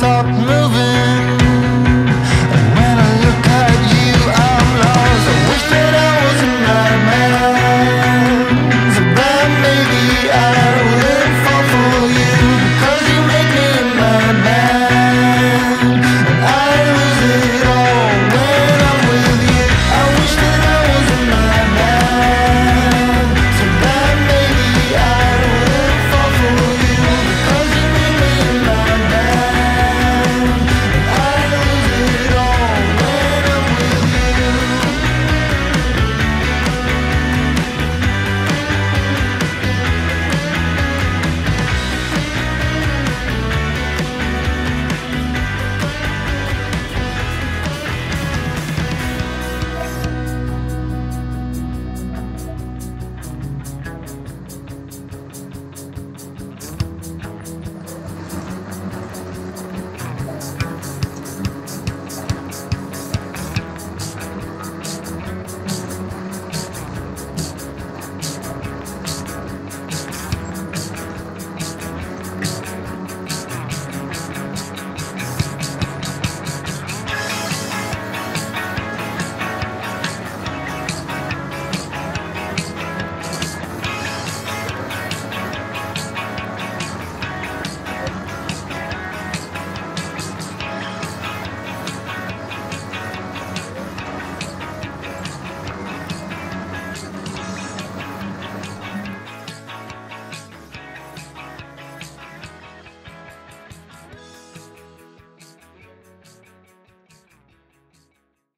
stop me.